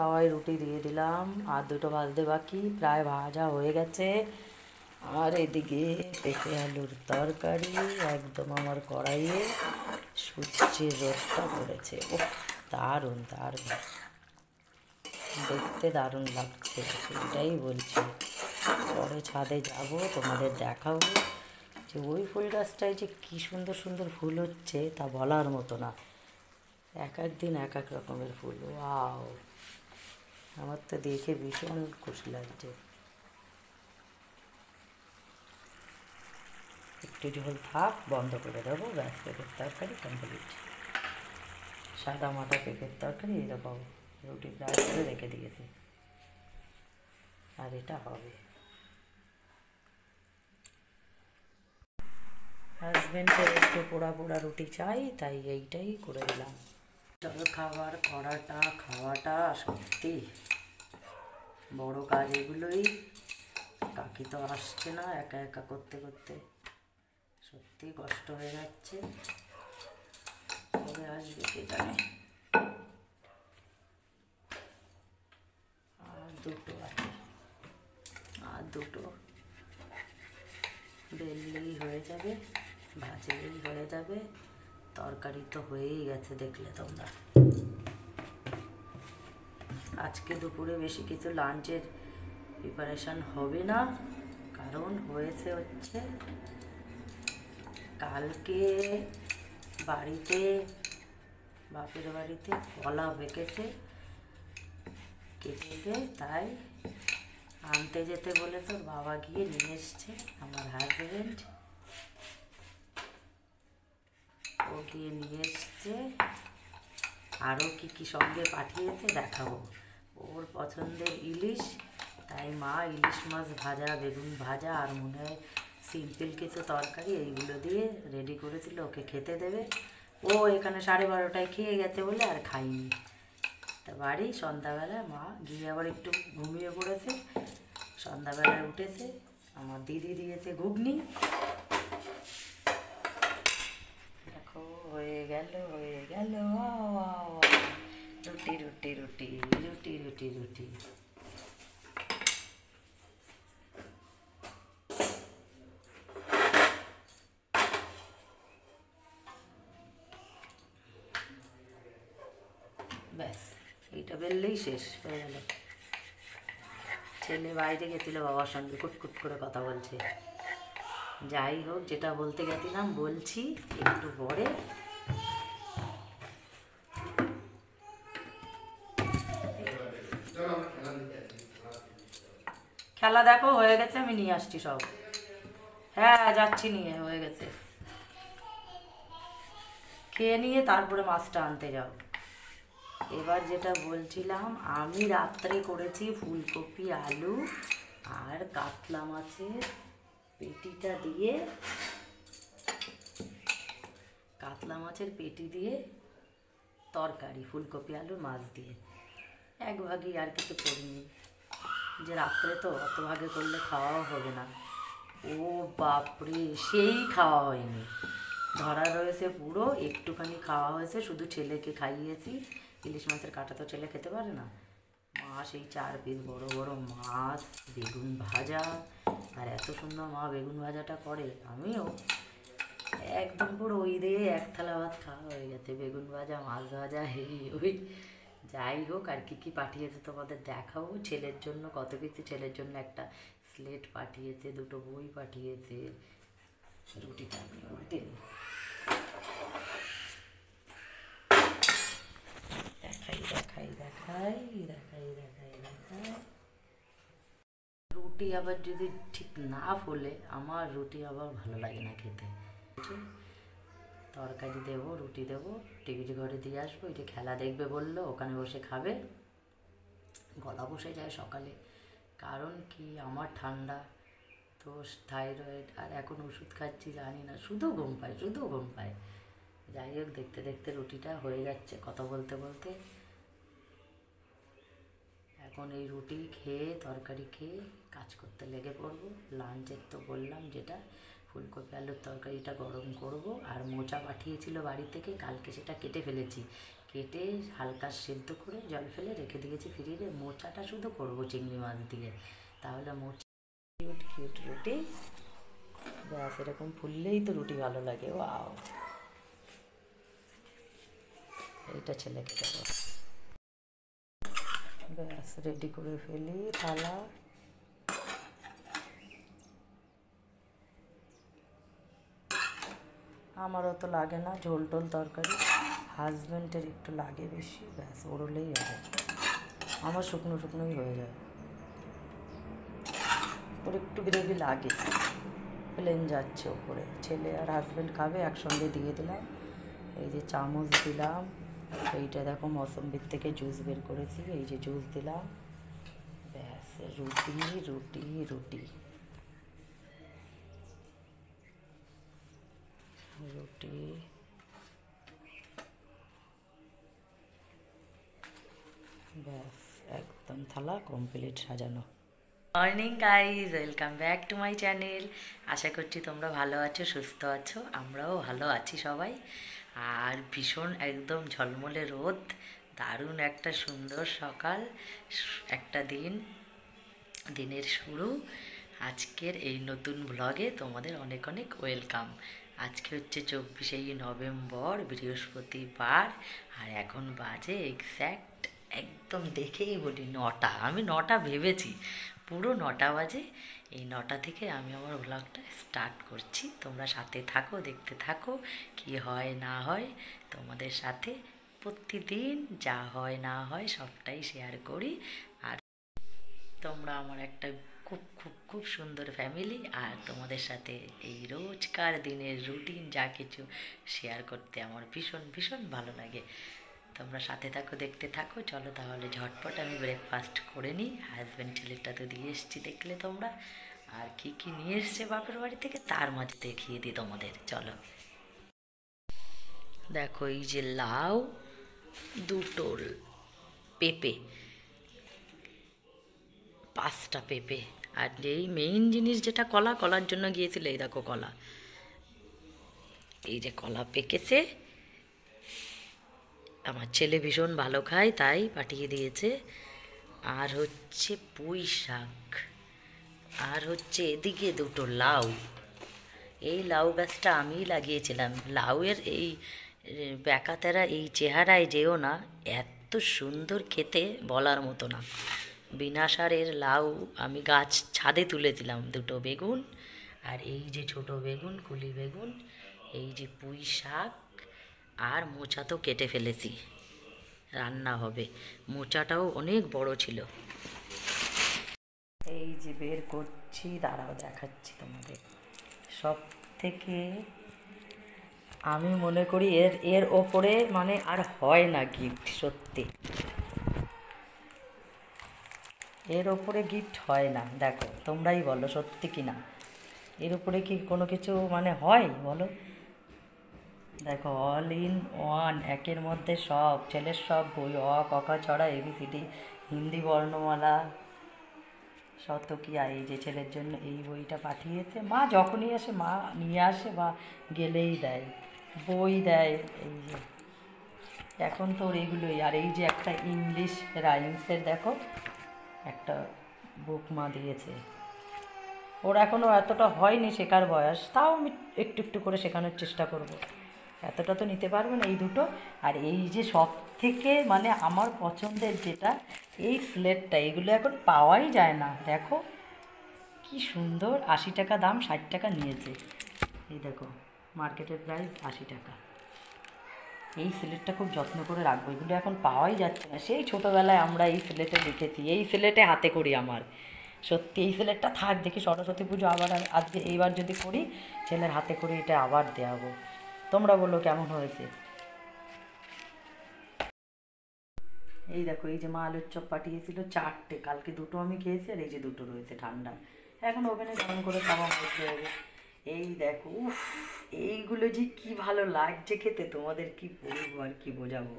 তাওয়ায় রুটি দিয়ে দিলাম। আর দুটো ভাজতে বাকি, প্রায় ভাজা হয়ে গেছে। আর এদিকে পেঁপে আলুর তরকারি, একদম আমার কড়াইয়ে সূর্যের রোদটা পড়েছে। ও দারুণ দারুণ। দেখতে দারুণ লাগছে, সেটাই বলছি। পরে ছাদে যাব, তোমাদের দেখাবো যে ওই ফুল গাছটায় যে কী সুন্দর সুন্দর ফুল হচ্ছে তা বলার মতো না। এক এক দিন এক এক রকমের ফুল, ওয়াও। আমার তো দেখে ভীষণ খুশি লাগছে। একটু ঝোল থাক, বন্ধ করে দেবো ব্যাস পেঁপের তরকারি কমপ্লিট সাদা মাটা পেঁপের তরকারি এরকম রুটি প্রায় করে রেখে দিয়েছি। আর এটা হবে। হাজব্যান্ডের একটু পোড়া পোড়া রুটি চাই, তাই এইটাই করে দিলাম। খাবার করাটা খাওয়াটা সত্যি বড় কাজ এগুলোই কাকি তো আসছে না, একা একা করতে করতে। সত্যি কষ্ট হয়ে যাচ্ছে। কবে আসবে কে জানে? আর দুটো আছে। আর দুটো। বেললেই হয়ে যাবে ভাজলেই হয়ে যাবে। তরকারি তো হয়েই গেছে, দেখলে তোমরা। আজকে দুপুরে বেশি কিছু লাঞ্চের প্রিপারেশান হবে না, কারণ হয়েছে হচ্ছে কালকে বাড়িতে, বাপের বাড়িতে কলা বেঁকেছে, কেটেছে, তাই আনতে যেতে বলে তো বাবা গিয়ে নিয়ে এসছে আমার হাজবেন্ড ও গিয়ে নিয়ে এসছে আরও কি কি সঙ্গে পাঠিয়েছে দেখাবো। ওর পছন্দের ইলিশ, তাই মা ইলিশ মাছ ভাজা, বেগুন ভাজা আর মনে হয় সিম্পল কিছু তরকারি এইগুলো দিয়ে রেডি করেছিল, ওকে খেতে দেবে। ও এখানে সাড়ে বারোটায় খেয়ে গেছে বলে আর খাইনি তা বাড়ি সন্ধ্যাবেলায় মা গিয়ে আবার একটু ঘুমিয়ে পড়েছে। সন্ধ্যাবেলায় উঠেছে, আমার দিদি দিয়েছে ঘুগনি। দেখো, হয়ে গেল হয়ে গেল। রুটি রুটি রুটি। রুটি রুটি। ব্যাস, এইটা বেললেই শেষ, হয়ে গেল। ছেলে বাইরে গেছিল, বাবার সঙ্গে কুটকুট করে কথা বলছে। যাই হোক, যেটা বলতে গেছিলাম, বলছি, একটু পরে খেলা দেখো, হয়ে গেছে, আমি নিয়ে আসছি সব। হ্যাঁ যাচ্ছি নিয়ে, হয়ে গেছে। খেয়ে নিয়ে তারপরে মাছটা আনতে যাও। এবার যেটা বলছিলাম, আমি রাত্রে করেছি ফুলকপি, আলু আর কাতলা মাছের পেটিটা দিয়ে, কাতলা মাছের পেটি দিয়ে তরকারি, ফুলকপি, আলু, মাছ দিয়ে। এক ভাগই আর কিছু করিনি। যে রাত্রে তো অত ভাগে করলে খাওয়াও হবে না। ও বাপরে, সেই খাওয়া হয়নি। ধরা রয়েছে পুরো, একটুখানি খাওয়া হয়েছে, শুধু ছেলেকে খাইয়েছি। ইলিশ মাছের কাঁটা তো ছেলে খেতে পারে না। মা সেই চার পিস বড় বড় মাছ, বেগুন ভাজা, আর এত সুন্দর মা বেগুন ভাজাটা করে, আমিও একদম পুরো ওই দিয়ে এক থালা ভাত খাওয়া হয়ে গেছে। বেগুন ভাজা, মাছ ভাজা, এই ওই যাই হোক আর কি কি পাঠিয়েছে তোমাদের দেখাবো। ছেলের জন্য কত কিছু ছেলের জন্য একটা স্লেট পাঠিয়েছে দুটো বই পাঠিয়েছে। রুটিটা আমি উল্টে দেখাই দেখাই দেখাই দেখাই দেখাই দেখাই। রুটি আবার যদি ঠিক না ফোলে আমার রুটি আবার ভালো লাগে না খেতে। তরকারি দেবো, রুটি দেবো টিভির ঘরে দিয়ে আসব এটা খেলা দেখবে বলল, ওখানে বসে খাবে। গলা বসে যায় সকালে। কারণ কি? আমার ঠান্ডা, তো থাইরয়েড, আর এখন ওষুধ খাচ্ছি, জানি না। শুধু ঘুম পায়, শুধু ঘুম পায়। যাই হোক, দেখতে দেখতে রুটিটা হয়ে যাচ্ছে কথা বলতে বলতে। এখন এই রুটি খেয়ে, তরকারি খেয়ে কাজ করতে লেগে পড়ব। লাঞ্চের তো বললাম যেটা। ফুলকপি আলুর তরকারিটা গরম করব। আর মোচা পাঠিয়েছিল বাড়ি থেকে, কালকে সেটা কেটে ফেলেছি। কেটে হালকা সেদ্ধ করে জল ফেলে রেখে দিয়েছি ফ্রিজে। মোচাটা শুধু করব চিংড়ি মাছ দিয়ে। তাহলে মোচা কিউট কিউট রুটি। ব্যাস, এরকম ফুললেই তো রুটি ভালো লাগে। ওয়াও। এইটা ছেলেকে দেবো। ব্যাস রেডি করে ফেলি, থালা। আমারও তো লাগে না ঝোল টোল তরকারি। হাজব্যান্ডের একটু লাগে বেশি, ব্যাস, ওরলেই হবে। আমার শুকনো শুকনোই হয়ে যায়। ওর একটু গ্রেভি লাগে। প্লেন যাচ্ছে ওপরে। ছেলে আর হাজব্যান্ড খাবে, একসঙ্গে দিয়ে দিলাম। এই যে চামচ দিলাম। এইটা দেখো মৌসম্বির থেকে জুস বের করেছি। এই যে জুস দিলাম। ব্যাস, রুটি রুটি রুটি। রুটি। ব্যাস, একদম থালা কমপ্লিট সাজানো। Morning guys welcome back to my channel আশা করছি তোমরা ভালো আছো, সুস্থ আছো, আমরাও ভালো আছি সবাই। আর ভীষণ একদম ঝলমলে রোদ, দারুণ একটা সুন্দর সকাল, একটা দিন, দিনের শুরু। আজকের এই নতুন ব্লগে তোমাদের অনেক অনেক ওয়েলকাম আজকে হচ্ছে চব্বিশেই নভেম্বর, বৃহস্পতিবার, আর এখন বাজে এক্স্যাক্ট একদম দেখেই বলি নটা। আমি নটা ভেবেছি, পুরো নটা বাজে। এই নটা থেকে আমি আমার ব্লগটা স্টার্ট করছি। তোমরা সাথে থাকো, দেখতে থাকো, কি হয়, না হয়। তোমাদের সাথে প্রতিদিন যা হয়, না হয় সবটাই শেয়ার করি। আর তোমরা আমার একটা খুব খুব খুব সুন্দর ফ্যামিলি আর তোমাদের সাথে এই রোজকার দিনের রুটিন যা কিছু শেয়ার করতে আমার ভীষণ ভীষণ ভালো লাগে। তোমরা সাথে থাকো, দেখতে থাকো, চলো তাহলে ঝটপট আমি ব্রেকফাস্ট করে নিই। হাজব্যান্ড ছেলেটা তো দিয়ে এসছি দেখলে তোমরা। আর কি কি নিয়ে এসছে বাপের বাড়ি থেকে তার মাঝে দেখিয়ে দিই তোমাদের, চলো। দেখো এই যে লাউ, দুটো পেঁপে, পাঁচটা পেঁপে। আর এই মেইন জিনিস যেটা কলা, কলার জন্য গিয়েছিল এই দেখো কলা। এই যে কলা পেকেছে, আমার ছেলে ভীষণ ভালো খায়, তাই পাঠিয়ে দিয়েছে। আর হচ্ছে পুঁই শাক, আর হচ্ছে এদিকে দুটো লাউ। এই লাউ গাছটা আমিই লাগিয়েছিলাম। লাউয়ের এই ব্যাকাতেরা এই চেহারায় যেও না, এত সুন্দর খেতে বলার মতো না। বিনা সারের লাউ আমি গাছ ছাদে তুলেছিলাম দুটো বেগুন, আর এই যে ছোট বেগুন, কুলি বেগুন, এই যে পুঁই শাক, আর মোচা তো কেটে ফেলেছি। রান্না হবে। মোচাটাও অনেক বড় ছিল। এই যে বের করছি, দাঁড়াও দেখাচ্ছি তোমাদের। সব থেকে আমি মনে করি এর এর ওপরে মানে আর হয় না গিফট সত্যি। এর ওপরে গিফট হয় না, দেখো, তোমরাই বলো সত্যি কি না এর উপরে কি কোনো কিছু মানে হয়, বলো? দেখো অল ইন ওয়ান একের মধ্যে সব, ছেলের সব বই, অ ককা ছড়া এবিসিডি হিন্দি বর্ণমালা শত কি আর এই যে ছেলের জন্য এই বইটা পাঠিয়েছে। মা যখনই আসে, মা নিয়ে আসে বা গেলেই দেয়, বই দেয়, এই যে। এখন তো ওর এইগুলোই আর এই যে একটা ইংলিশ রাইমসের দেখো একটা বুক মা দিয়েছে। ওর এখনও এতটা হয়নি শেখার বয়স, তাও আমি একটু একটু করে শেখানোর চেষ্টা করব। এতটা তো নিতে পারব না এই দুটো। আর এই যে সব থেকে মানে আমার পছন্দের যেটা, এই স্লেটটা এগুলো এখন পাওয়াই যায় না। দেখো, কি সুন্দর, আশি টাকা দাম, ষাট টাকা নিয়েছে। এই দেখো, মার্কেটের প্রাইস আশি টাকা। এই স্লেটটা খুব যত্ন করে রাখব, এগুলো এখন পাওয়াই যাচ্ছে না। সেই ছোটোবেলায় আমরা এই স্লেটে লিখেছি, এই স্লেটে হাতে করি আমার। সত্যি, এই স্লেটটা থাক, দেখি সরস্বতী পুজো আবার আজকে এইবার যদি করি, ছেলের হাতে করে এটা আবার দেওয়াবো তোমরা বলো কেমন হয়েছে? এই দেখো, এই যে মা আলুর চপ পাঠিয়েছিল চারটে, কালকে দুটো আমি খেয়েছি আর এই যে দুটো রয়েছে ঠান্ডা। এখন ওভেনে গরম করে খাওয়া হয়ে যাবে। এই দেখো, উফ, এইগুলো যে কি ভালো লাগছে খেতে, তোমাদের কি বলব আর কি বোঝাবো?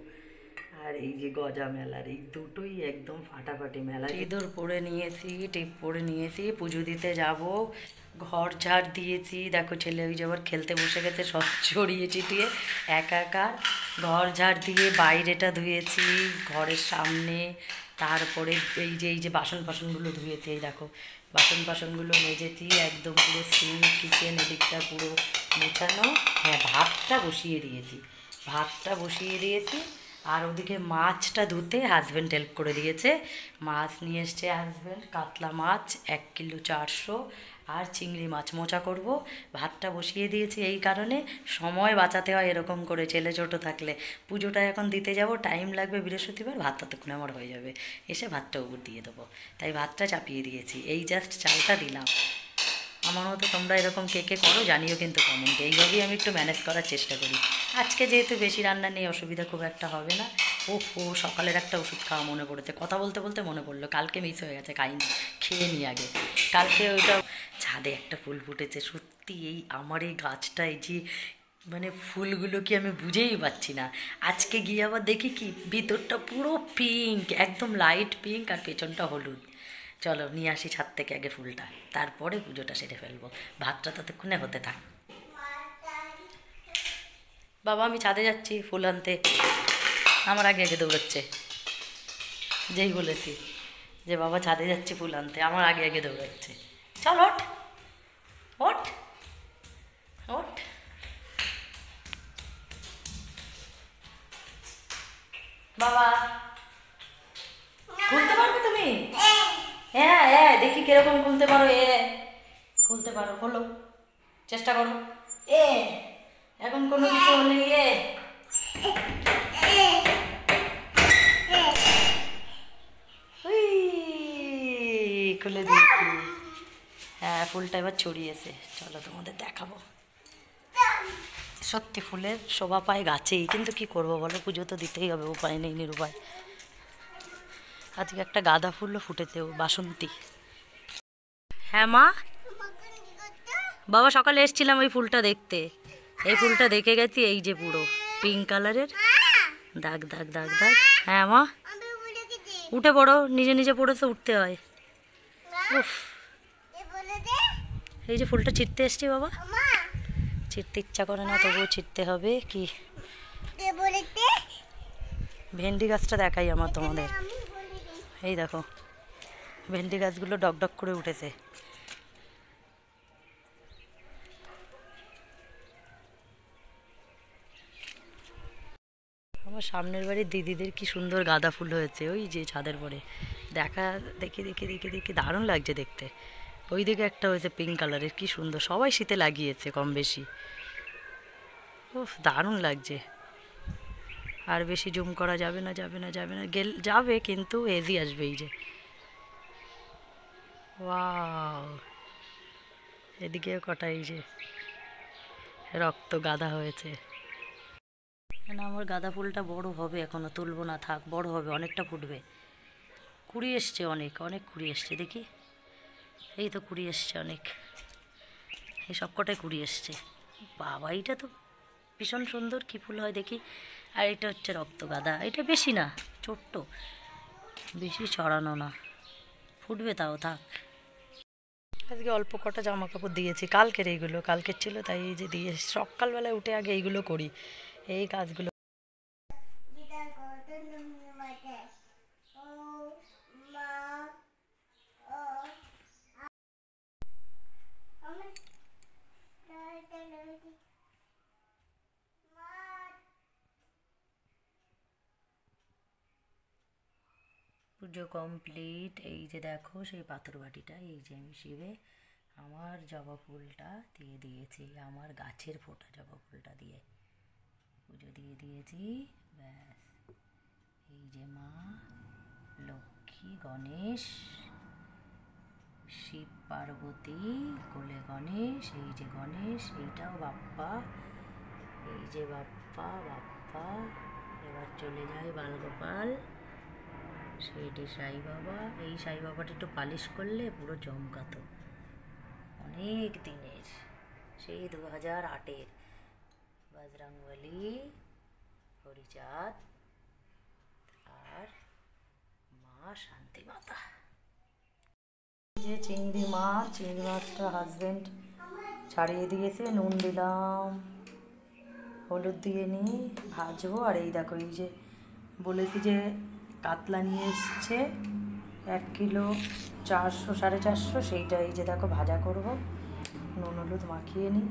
আর এই যে গজা মেলার, এই দুটোই একদম ফাটাফাটি মেলা। ইঁদুর পরে নিয়েছি, টিপ পরে নিয়েছি, পুজো দিতে যাব, ঘর ঝাড় দিয়েছি। দেখো ছেলে ওই যে আবার খেলতে বসে গেছে, সব ছড়িয়ে চিটিয়ে একাকার ঘর ঝাড় দিয়ে বাইরেটা ধুয়েছি, ঘরের সামনে, তারপরে এই যে এই যে বাসন ফাসনগুলো ধুয়েছি, এই দেখো বাসন বাসনগুলো মেজেছি, একদম পুরো সিঙ্ক কিচেন এদিকটা পুরো মোছানো। হ্যাঁ ভাতটা বসিয়ে দিয়েছি। ভাতটা বসিয়ে দিয়েছি। আর ওদিকে মাছটা ধুতে হাজব্যান্ড হেল্প করে দিয়েছে। মাছ নিয়ে এসছে হাজব্যান্ড কাতলা মাছ, এক কিলো চারশো আর চিংড়ি মাছ মোচা করব। ভাতটা বসিয়ে দিয়েছি এই কারণে। সময় বাঁচাতে হয় এরকম করে ছেলে ছোটো থাকলে। পুজোটা এখন দিতে যাব, টাইম লাগবে বৃহস্পতিবার, ভাত ততক্ষণ আমার হয়ে যাবে। এসে ভাতটা উপর দিয়ে দেবো। তাই ভাতটা চাপিয়ে দিয়েছি। এই জাস্ট চালটা দিলাম। আমার মতো তোমরা এরকম কে কে করো জানিও কিন্তু কমেন্টে এইভাবেই আমি একটু ম্যানেজ করার চেষ্টা করি। আজকে যেহেতু বেশি রান্না নেই, অসুবিধা খুব একটা হবে না। ও ও, সকালের একটা ওষুধ খাওয়া মনে পড়েছে। কথা বলতে বলতে মনে পড়ল। কালকে মিস হয়ে গেছে, খাইনি। খেয়ে নি আগে। কালকে ওইটা ছাদে একটা ফুল ফুটেছে। সত্যি এই আমার এই গাছটা এই যে মানে ফুলগুলো কি আমি বুঝেই পাচ্ছি না। আজকে গিয়ে আবার দেখি কি, ভিতরটা পুরো পিঙ্ক একদম লাইট পিঙ্ক আর পেছনটা হলুদ। চলো নিয়ে আসি ছাদ থেকে আগে ফুলটা, তারপরে পুজোটা সেরে ফেলব। ভাতটা ততক্ষণে হতে থাক। বাবা, আমি ছাদে যাচ্ছি ফুল আনতে। আমার আগে আগে দৌড়াচ্ছে। যেই বলেছি যে বাবা ছাদে যাচ্ছি ফুল আনতে, আমার আগে আগে দৌড়াচ্ছে। চল ওঠ ওঠ বাবা। খুলতে পারবে তুমি? হ্যাঁ হ্যাঁ দেখি কীরকম খুলতে পারো, এ। খুলতে পারো, খোলো। চেষ্টা করো। এ, এখন কোনো কিছু হলে এ। খুলে দিয়েছি হ্যাঁ ফুলটা এবার ছড়িয়েছে। চলো তোমাদের দেখাবো। সত্যি ফুলের শোভা পায় গাছেই, কিন্তু কি করব বলো? পুজো তো দিতেই হবে, উপায় নেই নিরুপায়। আজকে একটা গাঁদা ফুলও ফুটেছে বাসন্তী। হ্যাঁ মা? বাবা, সকালে এসছিলাম ওই ফুলটা দেখতে। এই ফুলটা দেখে গেছি, এই যে পুরো পিঙ্ক কালারের দাগ দাগ দাগ দাগ। হ্যাঁ মা? উঠে পড়ো, নিজে নিজে পড়েছে উঠতে হয়। উফ। এই যে ফুলটা ছিটতে এসছি বাবা। ছিটতে ইচ্ছা করে না তবুও ছিটতে হবে। কি? ভেন্ডি গাছটা দেখাই আমার তোমাদের। এই দেখো ভেন্ডি গাছগুলো ডক ডক করে উঠেছে। আমার সামনের বাড়ির দিদিদের কি সুন্দর গাঁদা ফুল হয়েছে ওই যে ছাদের পরে। দেখা দেখে দেখে দেখে দেখে দারুণ লাগছে দেখতে। ওই দিকে একটা হয়েছে পিঙ্ক কালারের কি সুন্দর। সবাই শীতে লাগিয়েছে কম বেশি। উফ, দারুণ লাগছে। আর বেশি জুম করা যাবে না যাবে না যাবে না। গেল, যাবে কিন্তু এজি আসবে এই যে। ওয়াও এদিকে কটা এই যে রক্ত গাদা হয়েছে। না, আমার গাঁদা ফুলটা বড় হবে, এখনও তুলবো না, থাক, বড় হবে, অনেকটা ফুটবে। কুড়ি এসছে অনেক অনেক কুড়ি এসছে, দেখি। এই তো কুড়ি এসছে অনেক। এই সব কটাই কুড়ি এসছে। বাবা, এইটা তো ভীষণ সুন্দর, কী ফুল হয় দেখি। আর এটা হচ্ছে রক্ত গাঁদা এটা বেশি না, ছোট্ট। বেশি ছড়ানো না। ফুটবে তাও, থাক। আজকে অল্প কটা জামা কাপড় দিয়েছি, কালকের এইগুলো, কালকের ছিল তাই এই যে দিয়ে, সকালবেলায় উঠে আগে এইগুলো করি। এই কাজগুলো পুজো কমপ্লিট এই যে দেখো সেই পাথর বাটিটা, এই যে আমি শিবে আমার জবা ফুলটা দিয়ে দিয়েছি, আমার গাছের ফোটা জবা ফুলটা দিয়ে। পুজো দিয়ে দিয়েছি, ব্যাস। এই যে মা, লক্ষ্মী, গণেশ, শিব পার্বতী, কোলে গণেশ, এই যে গণেশ, এইটাও বাপ্পা, এই যে বাপ্পা বাপ্পা, এবার চলে যায় বালগোপাল। সেইটি সাই বাবা। এই সাই বাবাটা একটু পালিশ করলে পুরো চমকাতো অনেক দিনের। সেই দু হাজার আটের বজরংবলী, হরিচাঁদ আর মা শান্তি মাতা যে চিংড়ি মাছ চিংড়ি মাছটা হাজবেন্ড ছাড়িয়ে দিয়েছে, নুন দিলাম, হলুদ দিয়ে নিয়ে ভাজবো। আর এই দেখো, এই যে বলেছি যে কাতলা নিয়ে এসছে। এক কিলো চারশো, সাড়ে চারশো, সেইটা এই যে দেখো ভাজা করব। নুন, হলুদ মাখিয়ে নিই।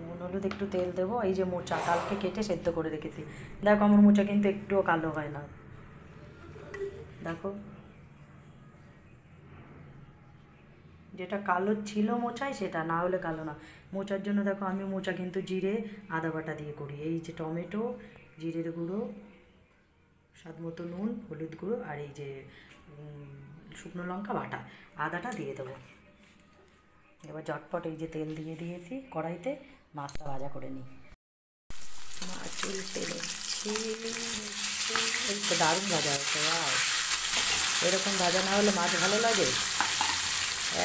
নুন, হলুদ একটু তেল দেবো। এই যে মোচা, কালকে কেটে সেদ্ধ করে রেখেছি। দেখো আমার মোচা কিন্তু একটুও কালো হয় না। দেখো। যেটা কালো ছিল মোচায়, সেটা না হলে কালো না। মোচার জন্য দেখো আমি মোচা কিন্তু জিরে, আদা বাটা দিয়ে করি। এই যে টমেটো, জিরের গুঁড়ো স্বাদ মতো নুন হলুদ গুঁড়ো আর এই যে শুকনো লঙ্কা বাটা আদাটা দিয়ে দেবো। এবার ঝটপট এই যে তেল দিয়ে দিয়েছি কড়াইতে মাছটা ভাজা করে নিই। মাছ উল্টে নিচ্ছি এই তো দারুণ ভাজা হচ্ছে ভাই এরকম ভাজা না হলে মাছ ভালো লাগে।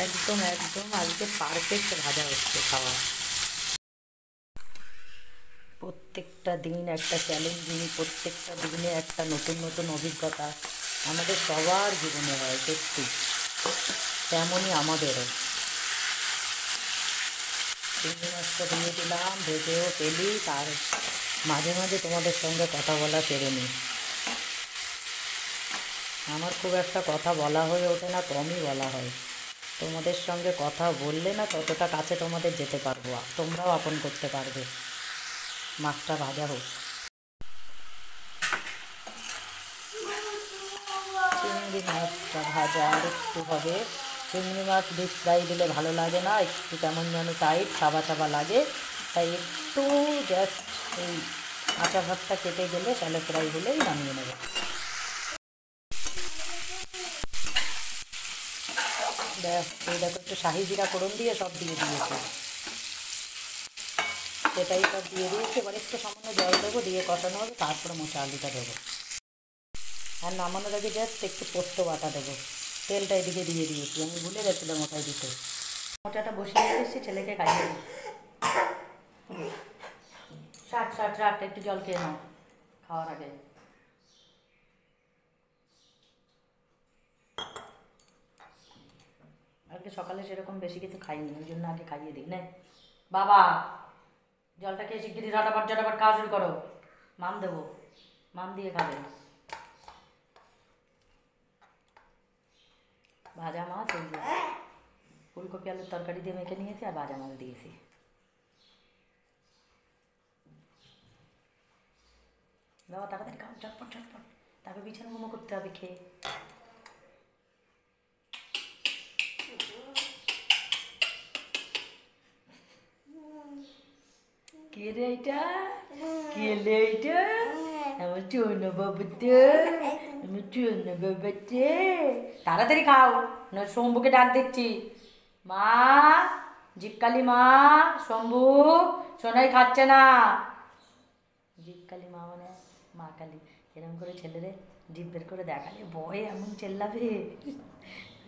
একদম একদম আজকে পারফেক্ট ভাজা হচ্ছে খাওয়া। প্রত্যেকটা দিন একটা চ্যালেঞ্জিং প্রত্যেকটা দিনে একটা নতুন নতুন অভিজ্ঞতা আমাদের সবার জীবনে হয়, সত্যি। তেমনই আমাদেরও। চিংড়ি মাছটা দিলাম, ভেজেও পেলি তার মাঝে মাঝে তোমাদের সঙ্গে কথা বলা সেরে নিই আমার খুব একটা কথা বলা হয়ে ওঠে না, কমই বলা হয়। তোমাদের সঙ্গে কথা বললে না ততটা কাছে তোমাদের যেতে পারব, তোমরাও আপন করতে পারবে। মাছটা ভাজা হোক। চিংড়ি মাছটা ভাজা আর একটু হবে। চিংড়ি মাছ ডিপ ফ্রাই দিলে ভালো লাগে না, একটু কেমন যেন টাইট চাবা চাবা লাগে। তাই একটু জাস্ট এই কাঁচা ভাতটা কেটে গেলে শ্যালো ফ্রাই হলেই নামিয়ে নেব। ব্যাস এই দেখো একটু শাহি জিরা ফোড়ন দিয়ে সব দিয়ে দিয়েছে। সেটাই সব দিয়ে দিয়েছি। এবার একটু সামান্য জল দেবো, দিয়ে কষানো হবে, তারপরে মোচা আলুটা দেবো। আর নামানোর আগে জাস্ট একটু পোস্ত বাটা দেবো। তেলটা এদিকে দিয়ে দিয়েছি, আমি ভুলে গেছিলাম ওটাই দিতে। মোটাটা বসিয়ে দিয়েছি ছেলেকে দিই। ষাট ষাট ষাট একটু জল খেয়ে নাও, খাওয়ার আগে। আজকে সকালে সেরকম বেশি কিছু খাইনি, ওই জন্য আগে খাইয়ে দিই, নে। বাবা! জলটা খেয়ে শিগগিরি রাটাপাট জাটাপাট খাওয়া শুরু করো। মাম দেবো। মাম দিয়ে খাবে। ভাজা মাছ ওই ফুলকপি, আলুর তরকারি দিয়ে মেখে নিয়েছি আর ভাজা মাছ দিয়েছি। বাবা তাড়াতাড়ি খাও চটপট চটপট তারপর বিছানা মোমো করতে হবে খেয়ে। রে এটা কে রে এটা আমার চুনো বাবুতে আমার চুনো বাবাতে তাড়াতাড়ি খাও না শম্ভুকে ডাক দিচ্ছি মা জিপকালি মা শম্ভু সোনাই খাচ্ছে না জিপকালি মা মানে মা কালী এরকম করে ছেলেরে জিপ বের করে দেখালে ভয়ে এমন চেল্লাবে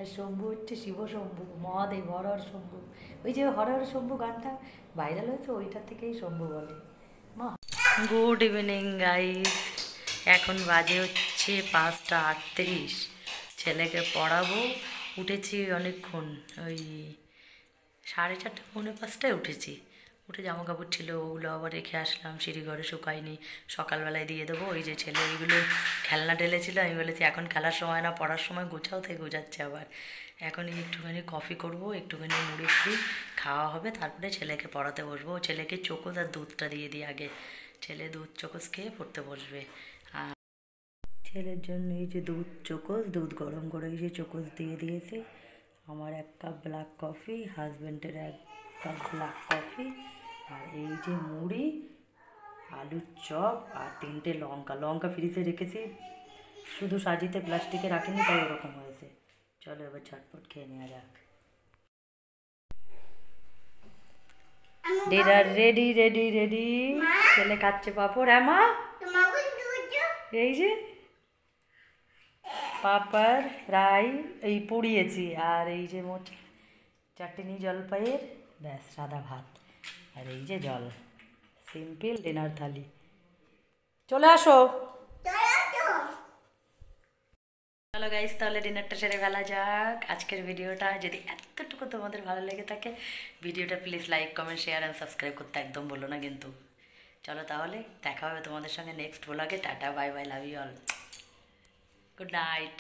শম্ভু, হচ্ছে শিব শম্ভু, মহাদেব, হরহর শম্ভু। ওই যে হরহর শম্ভু গানটা ভাইরাল হয়েছে, ওইটা থেকেই শম্ভু বলে। মা। গুড ইভিনিং গাইস এখন বাজে হচ্ছে পাঁচটা আটত্রিশ। ছেলেকে পড়াবো। উঠেছি অনেকক্ষণ, ওই সাড়ে চারটে, পৌনে পাঁচটায় উঠেছি। উঠে জামা কাপড় ছিল, ওগুলো আবার রেখে আসলাম, সিঁড়ি ঘরে শুকায়নি। সকালবেলায় দিয়ে দেবো, ওই যে ছেলে ওইগুলো খেলনা ঢেলেছিল, আমি বলেছি, এখন খেলার সময় না, পড়ার সময় গোছাও থেকে গোছাচ্ছে আবার। এখন একটুখানি কফি করব, একটুখানি মুড়ি ফুড়ি খাওয়া হবে, তারপরে ছেলেকে পড়াতে বসবো। ছেলেকে চোকোস আর দুধটা দিয়ে দিই আগে। ছেলে দুধ চোকোস খেয়ে পড়তে বসবে। আর ছেলের জন্য এই যে দুধ চোকোস দুধ গরম করে এই যে চোকোস দিয়ে দিয়েছি। আমার এক কাপ ব্ল্যাক কফি হাজব্যান্ডের এক কাপ ব্ল্যাক কফি আর এই যে মুড়ি আলুর চপ আর তিনটে লঙ্কা। লঙ্কা ফ্রিজে রেখেছি। শুধু সাজিতে প্লাস্টিকে রাখিনি তাই ওরকম হয়েছে। চলো এবার ঝটপট খেয়ে নেওয়া যাক। ডিনার রেডি রেডি রেডি ছেলে খাচ্ছে পাপড়। হ্যাঁ মা? এই যে পাপড় ফ্রাই এই পুড়িয়েছি। আর এই যে মোট চাটনি জলপাইয়ের। ব্যাস সাদা ভাত। আর এই যে জল সিম্পল ডিনার থালি। চলে আসো। চলো গাইস তাহলে ডিনারটা সেরে ফেলা যাক। আজকের ভিডিওটা যদি এতটুকু তোমাদের ভালো লেগে থাকে ভিডিওটা please like comment share and subscribe করতে একদম বলো না কিন্তু। চলো তাহলে দেখা হবে তোমাদের সঙ্গে নেক্সট ব্লগে tata bye bye love you all good night